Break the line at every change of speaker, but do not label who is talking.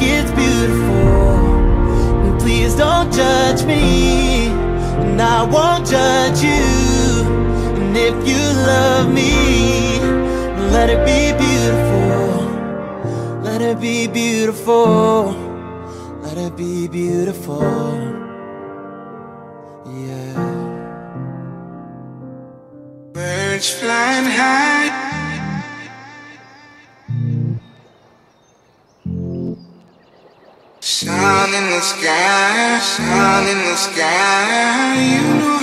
It's beautiful. And please don't judge me, and I won't judge you. And if you love me, let it be beautiful. Let it be beautiful. Let it be beautiful. Yeah.
Birds flying high. In the sky, sun in the sky. You know